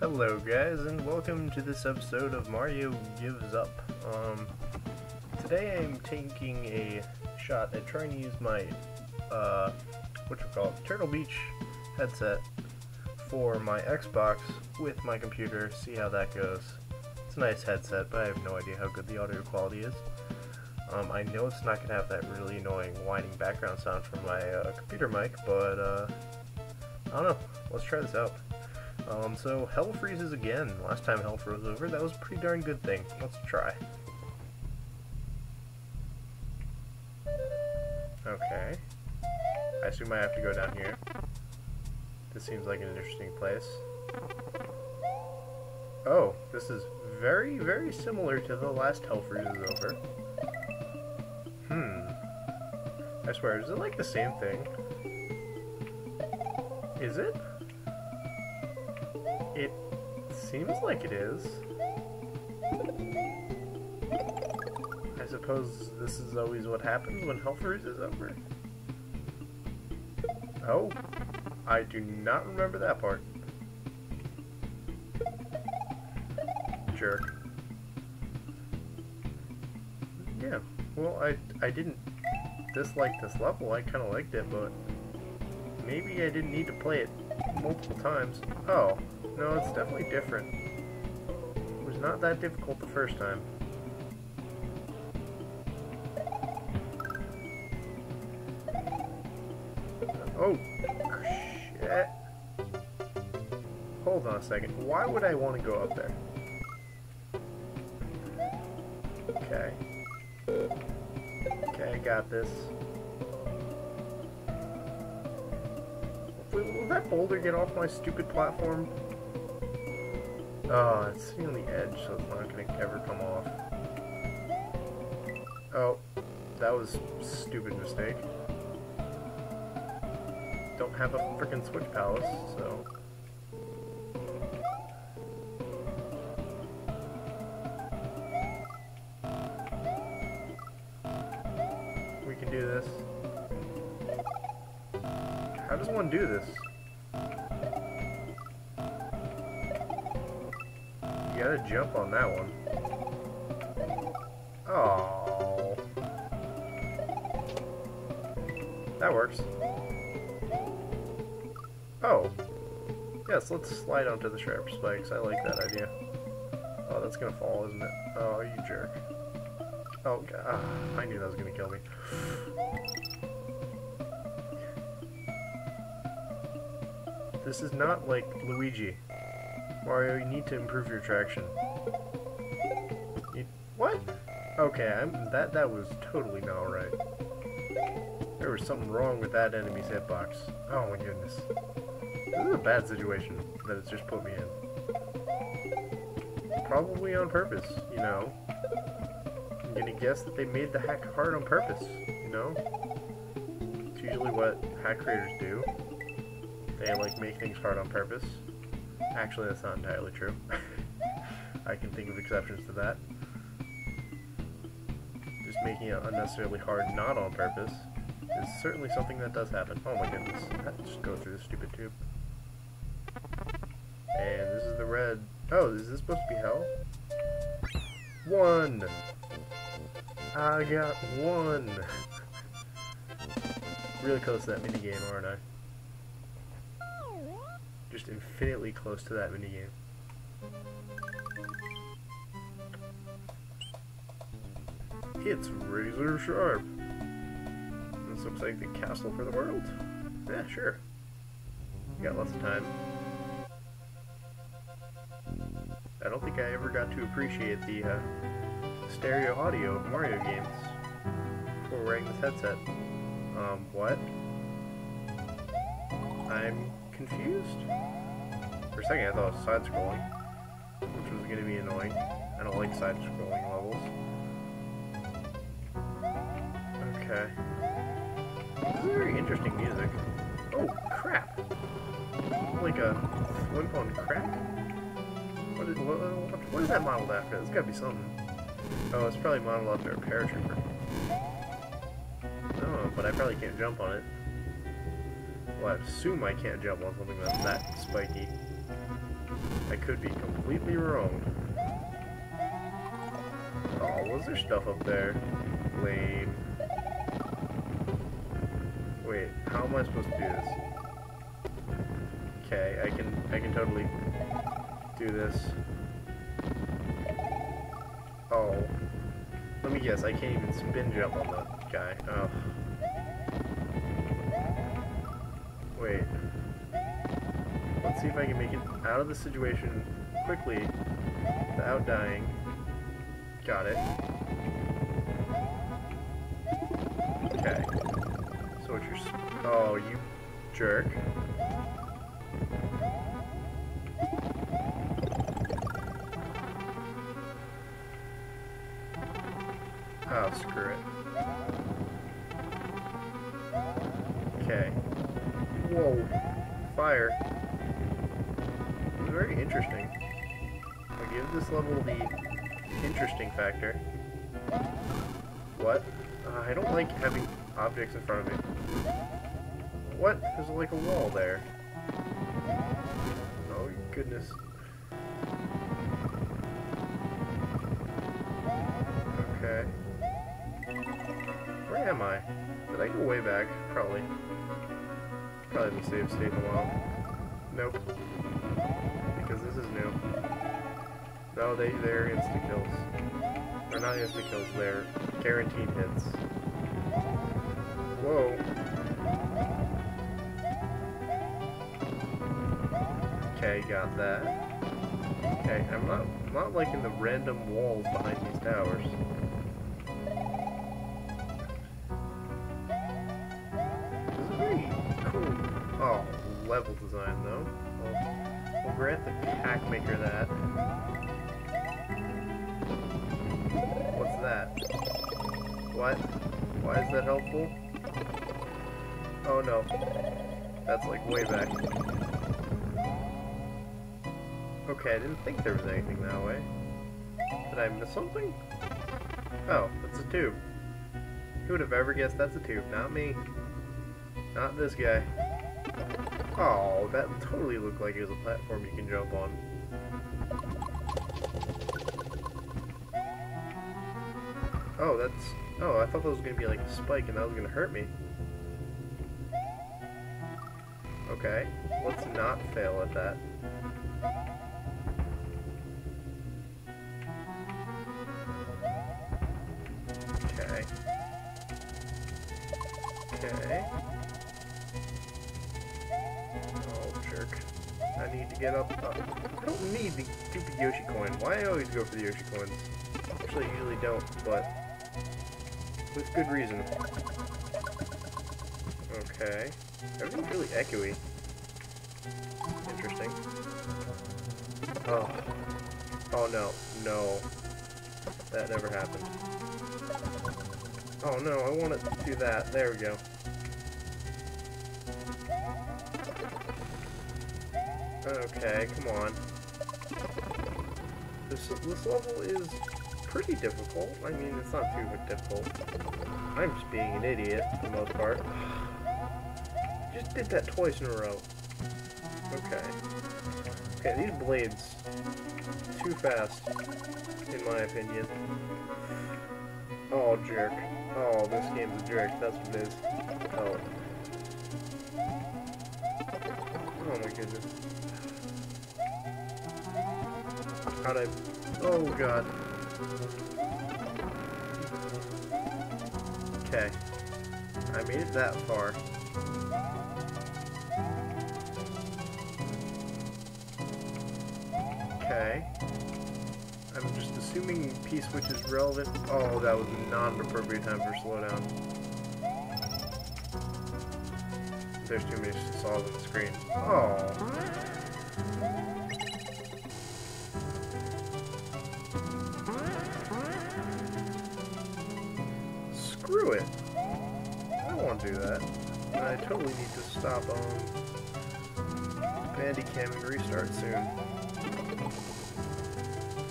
Hello guys and welcome to this episode of Mario Gives Up. Um, today I'm taking a shot at trying to use my, uh, what you call it, Turtle Beach headset for my Xbox with my computer, see how that goes. It's a nice headset, but I have no idea how good the audio quality is. Um, I know it's not going to have that really annoying whining background sound from my uh, computer mic, but uh, I don't know. Let's try this out. Um, so hell freezes again. Last time hell froze over, that was a pretty darn good thing. Let's try. Okay. I assume I have to go down here. This seems like an interesting place. Oh, this is very, very similar to the last hell freezes over. Hmm. I swear, is it like the same thing? Is it? Seems like it is. I suppose this is always what happens when Freeze is over. Oh, I do not remember that part. Jerk. Yeah, well, I, I didn't dislike this level. I kind of liked it, but maybe I didn't need to play it multiple times. Oh, no, it's definitely different. It was not that difficult the first time. Oh, shit. Hold on a second. Why would I want to go up there? Okay. Okay, I got this. Will, that boulder get off my stupid platform? Oh, it's sitting on the edge, so it's not going to ever come off. Oh, that was stupid mistake. Don't have a freaking switch palace, so... We can do this. How does one do this? Jump on that one. Oh. That works. Oh. Yes, let's slide onto the sharp spikes. I like that idea. Oh, that's gonna fall, isn't it? Oh, you jerk. Oh, God. Ah, I knew that was gonna kill me. This is not like Luigi. Mario, you need to improve your traction. You, what? Okay, I'm, that that was totally not right. There was something wrong with that enemy's hitbox. Oh my goodness. This is a bad situation that it's just put me in. Probably on purpose, you know. I'm gonna guess that they made the hack hard on purpose, you know? It's usually what hack creators do. They like make things hard on purpose. Actually, that's not entirely true. I can think of exceptions to that. Just making it unnecessarily hard not on purpose is certainly something that does happen. Oh my goodness. Just go through this stupid tube. And this is the red. Oh, is this supposed to be hell? One! I got one! really close to that minigame, aren't I? Just infinitely close to that minigame. It's razor sharp. This looks like the castle for the world. Yeah, sure. Got lots of time. I don't think I ever got to appreciate the uh, stereo audio of Mario games before wearing this headset. Um, what? I'm confused. For a second I thought it was side-scrolling, which was going to be annoying. I don't like side-scrolling levels. Okay. This is very interesting music. Oh, crap! Like a flimp on crack? What is, what, what is that modeled after? It's gotta be something. Oh, it's probably modeled after a paratrooper. No, but I probably can't jump on it. Well, I assume I can't jump on something that's that spiky. I could be completely wrong. Oh, was there stuff up there? Lame. Wait, how am I supposed to do this? Okay, I can I can totally do this. Oh. Let me guess, I can't even spin jump on the guy. Oh. Wait. Let's see if I can make it out of the situation quickly without dying. Got it. Okay. So. Oh, you jerk. Oh, screw it. Okay. Fire. Very interesting. I'll give this level the interesting factor. What? Uh, I don't like having objects in front of me. What? There's like a wall there. Oh, goodness. Okay. Where am I? Did I go way back? Probably. Probably haven't saved state in a while. Nope. Because this is new. No, they, they're insta-kills. Or not insta-kills, they're guaranteed hits. Whoa. Okay, got that. Okay, I'm not, not liking the random walls behind these towers. Level design though. We'll, we'll grant the pack maker that. What's that? What? Why is that helpful? Oh no. That's like way back. Okay, I didn't think there was anything that way. Did I miss something? Oh, it's a tube. Who would have ever guessed that's a tube? Not me. Not this guy. Oh, that totally looked like it was a platform you can jump on. Oh, that's... Oh, I thought that was going to be like a spike and that was going to hurt me. Okay, let's not fail at that. Okay. Okay. I need to get up. Uh, I don't need the stupid Yoshi coin. Why I always go for the Yoshi coins? Actually, I usually don't, but with good reason. Okay. Everything's really echoey. Interesting. Oh. Oh no. No. That never happened. Oh no, I want to do that. There we go. Okay, come on. This, this level is pretty difficult. I mean, it's not too difficult. I'm just being an idiot for the most part. Just did that twice in a row. Okay. Okay, these blades, too fast, in my opinion. Oh, jerk. Oh, this game's a jerk, that's what it is. Oh. Oh my goodness. How'd I... Oh god. Okay. I made it that far. Okay. I'm just assuming P-switch is relevant. Oh, that was not an appropriate time for slowdown. There's too many saws on the screen. Oh. Screw it. I don't want to do that. I totally need to stop um, Bandicam and restart soon.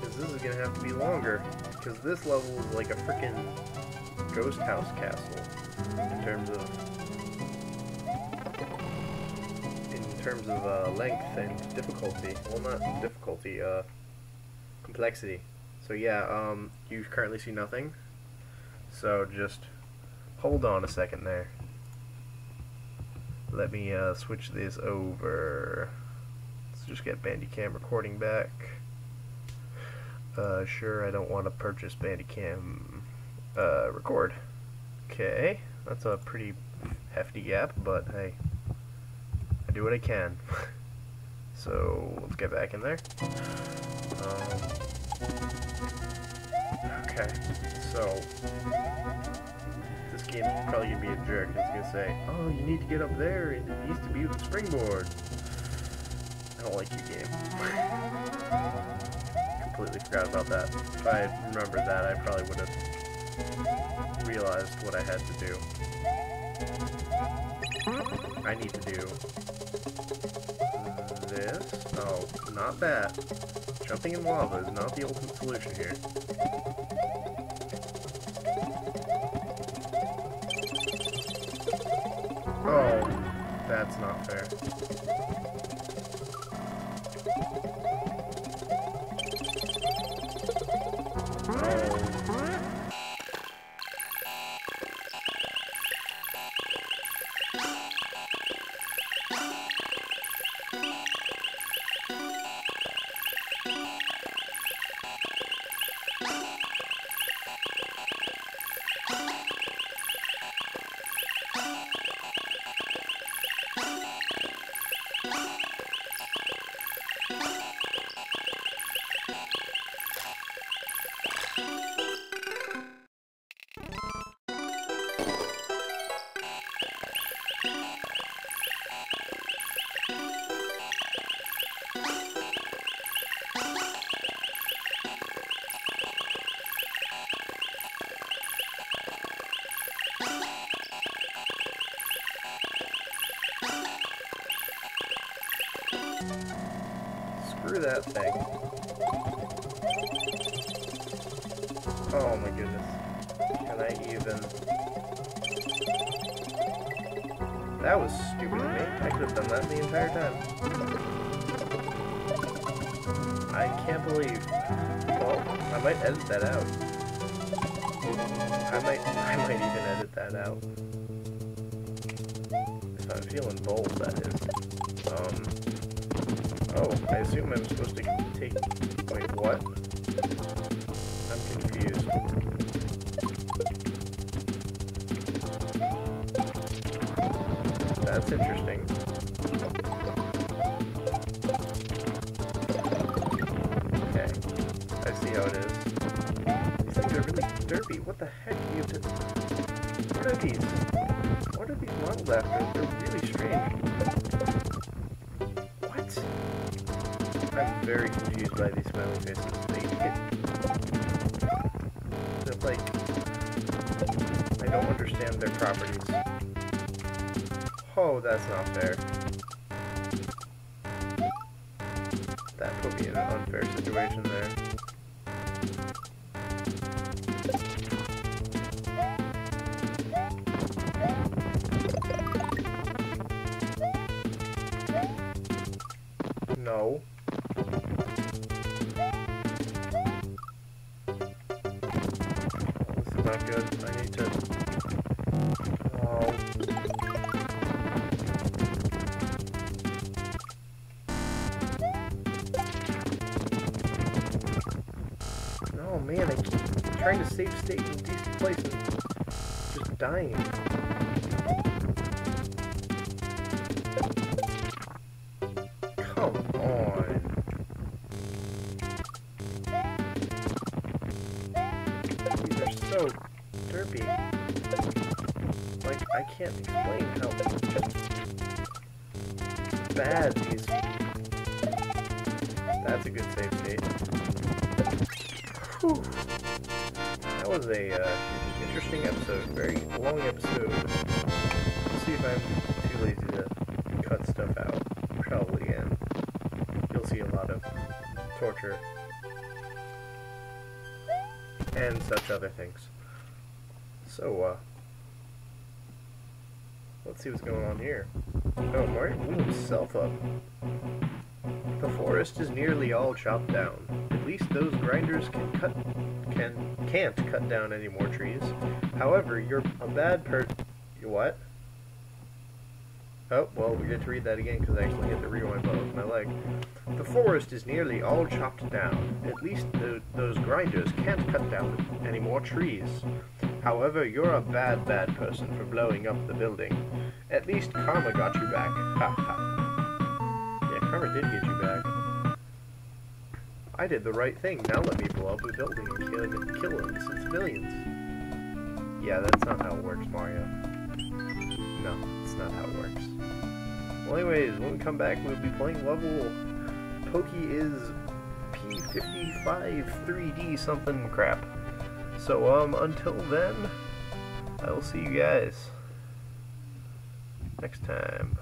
Because this is going to have to be longer. Because this level is like a freaking ghost house castle in terms of terms of uh, length and difficulty. Well, not difficulty, uh, complexity. So yeah, um, you currently see nothing. So just hold on a second there. Let me uh, switch this over. Let's just get Bandicam recording back. Uh, sure, I don't want to purchase Bandicam uh, record. Okay, that's a pretty hefty gap, but hey, I do what I can. so let's get back in there. Um, okay, so this game's probably gonna be a jerk. It's gonna say, "Oh, you need to get up there. It needs to be with the springboard." I don't like you, game. Completely forgot about that. If I had remembered that, I probably would have realized what I had to do. I need to do this. Oh, not that. Jumping in lava is not the ultimate solution here. I can't believe... Well, I might edit that out. I might, I might even edit that out. If I'm feeling bold, that is. Um... Oh, I assume I'm supposed to What the heck? do You to... What are these? What are these modeled after? They're really strange. What? I'm very confused by these smiley faces. They get... They're like... I don't understand their properties. Oh, that's not fair. That put me in an unfair situation there. No, man, I keep trying to save state in decent places. Just dying. Come on. These are so derpy. Like, I can't explain how bad Whew. That was a uh, interesting episode. Very long episode. Let's see if I'm too lazy to cut stuff out. Probably am. You'll see a lot of torture and such other things. So, uh, let's see what's going on here. Oh, Mario blew himself up. The forest is nearly all chopped down. Least those grinders can cut can can't cut down any more trees. However, you're a bad per. What? Oh, well, we get to read that again because I actually hit the rewind button with my leg. The forest is nearly all chopped down. At least the, those grinders can't cut down any more trees. However, you're a bad, bad person for blowing up the building. At least karma got you back. Ha ha. Yeah, karma did get you back. I did the right thing. Now let me blow up a building and kill, kill innocent civilians. Yeah, that's not how it works, Mario. No, it's not how it works. Well, anyways, when we come back, we'll be playing level Pokey is P55 3D something crap. So, um, until then, I will see you guys next time.